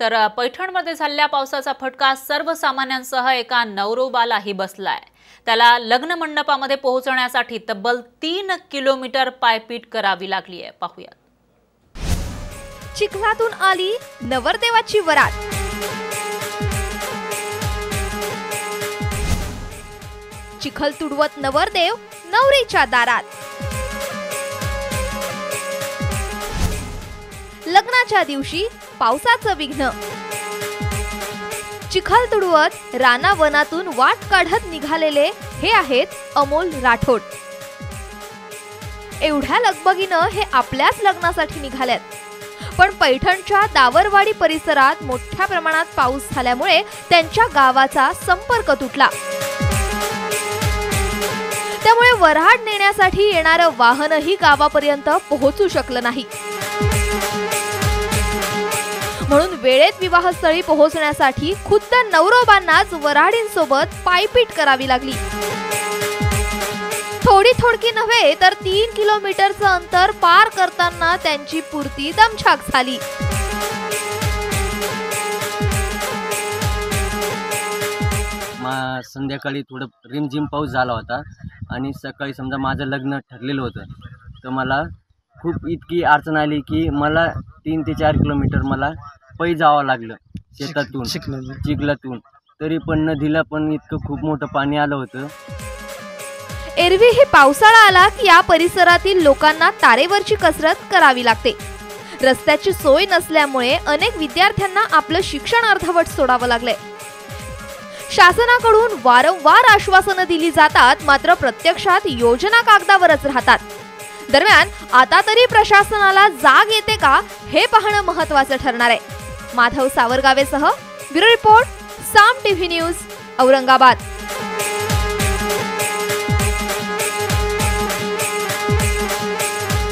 तर पैठणमध्ये झालेल्या पावसाचा फटका सर्वसामान्यांसह एका नवरोबालाही बसलाय. त्याला लग्न मंडपामध्ये पोहोचण्यासाठी तब्बल तीन किलोमीटर पायपीट करावी लागली आहे पाहूयात. चिखलातून आली नवरदेवाची वरात. चिखल तुडवत नवरदेव नवरीच्या दारात. लग्नाच्या दिवशी पावसाचं विघ्न. चिखल तुडवत रानावनातून वाट काढत निघालेले हे आहेत अमोल राठोड. एवढ्या लगबगीनं हे आपल्याच लग्नासाठी निघाल्यात. पण पैठणच्या दावरवाडी परिसरात मोठ्या प्रमाणात पाऊस झाल्यामुळे त्यांच्या गावाचा संपर्क तुटला. त्यामुळे वऱ्हाड नेण्यासाठी येणारं वाहनही गावापर्यंत पोहोचू शकलं नाही. म्हणून वेळेत विवाहस्थळी पोहोचण्यासाठी खुद्द नवरोबांनाच वऱ्हाडींसोबत पायपीट करावी लागली. थोडी थोडकी नव्हे तर तीन किलोमीटरचं अंतर पार करताना त्यांची पुरती दमछाक झाली. संध्याकाळी थोडं रिमझिम पाऊस झाला होता आणि सकाळी समजा माझं लग्न ठरलेलं होतं तर मला खूप इतकी अडचण आली की मला तीन ते चार किलोमीटर मला पै जावं लागलं शेतातून चिखलातून. तरी पण नदीला पण इतकं खूप मोठं पाणी आलं होतं. एरवी हे पावसाळा आला की या परिसरातील लोकांना तारेवरची कसरत करावी लागते. रस्त्याची सोय नसल्यामुळे अनेक विद्यार्थ्यांना आपलं शिक्षण अर्धवट सोडावं लागलंय. शासनाकडून वारंवार आश्वासनं दिली जातात मात्र प्रत्यक्षात योजना कागदावरच राहतात. दरम्यान आता तरी प्रशासनाला जाग येते का हे पाहणं महत्वाचं ठरणार आहे. Madhav सावरगावेसह bureau report Saam TV news Aurangabad.